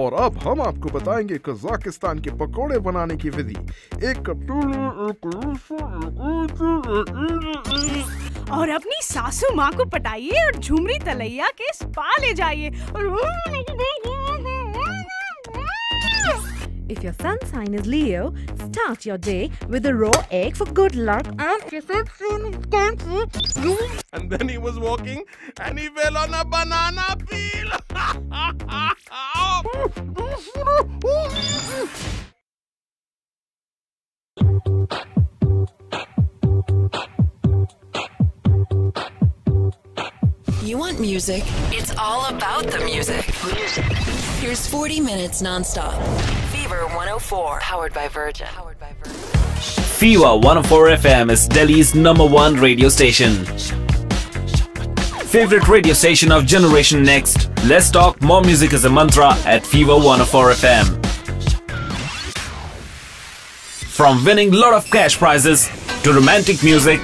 और अब हम आपको बताएँगे कजाकिस्तान के पकोड़े बनाने की विधि एक और अपनी सासू माँ को पटाइए और झुमरी तलैया के स्पा ले जाइए If your sun sign is Leo, start your day with a raw egg for good luck and And then he was walking and he fell on a banana peel. You want music? It's all about the music. Here's 40 minutes nonstop. Fever 104, powered by Virgin. Powered by Virgin. Fever 104 FM is Delhi's number one radio station. Favorite radio station of Generation Next. Let's talk more music as a mantra at Fever 104 FM. From winning lot of cash prizes to romantic music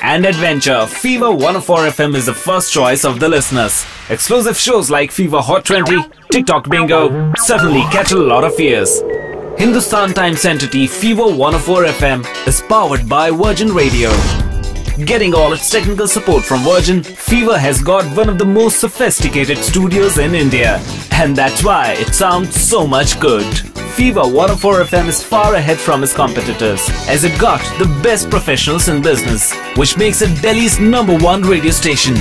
and adventure, Fever 104 FM is the first choice of the listeners. Exclusive shows like Fever Hot 20, TikTok Bingo certainly catch a lot of ears. Hindustan Times entity Fever 104 FM is powered by Virgin Radio. Getting all its technical support from Virgin, Fever has got one of the most sophisticated studios in India. And that's why it sounds so much good. Fever 104 FM is far ahead from its competitors, as it got the best professionals in business, which makes it Delhi's number one radio station.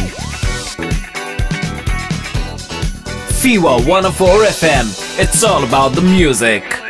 Fever 104 FM, it's all about the music.